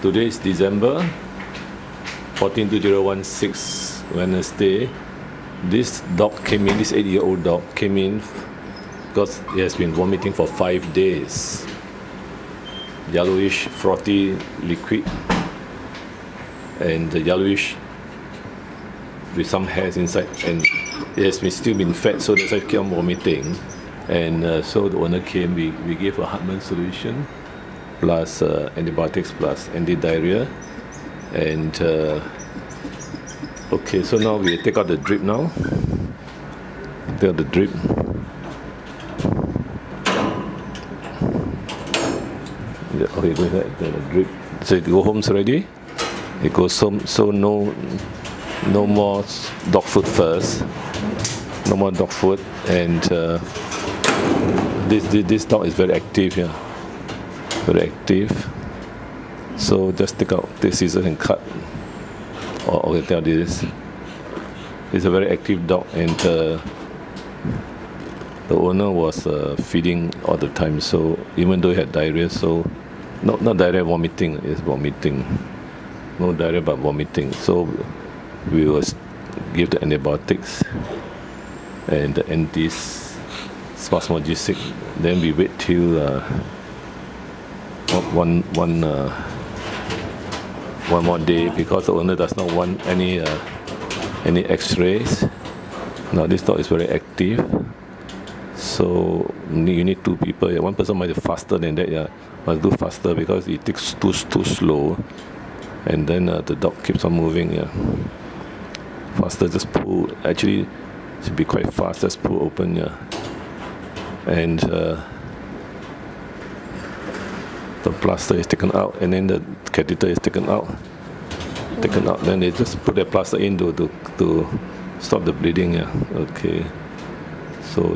Today is December 14 2016 Wednesday. This dog came in, this 8 year old dog came in because he has been vomiting for five days. Yellowish, frothy liquid and yellowish with some hairs inside and it has been still been fed so that's why it kept on vomiting and uh, so the owner came we, we gave a Hartmann solution plus uh, antibiotics plus anti-diarrhea. And uh, okay so now we take out the drip now. Take out the drip. Yeah, okay go ahead the drip. So it go home already? It goes home so no no more dog food first. No more dog food and uh, this, this this dog is very active here. yeah very active. So just take out this scissors and cut. Or okay, tell this. It's a very active dog, and uh, the owner was uh, feeding all the time. So even though he had diarrhea, so not not diarrhea, vomiting is vomiting. No diarrhea, but vomiting. So we will give the antibiotics and the antis spasmogesic. Then we wait till. Uh, one one uh, one more day because the owner does not want any uh, any X-rays. Now this dog is very active, so you need two people. One person might be faster than that. Yeah, must do faster because it takes too too slow, and then uh, the dog keeps on moving. Yeah, faster. Just pull. Actually, should be quite fast. Just pull open. Yeah, and. Uh, the plaster is taken out and then the catheter is taken out. Taken out then they just put the plaster in to, to, to stop the bleeding yeah. Okay. So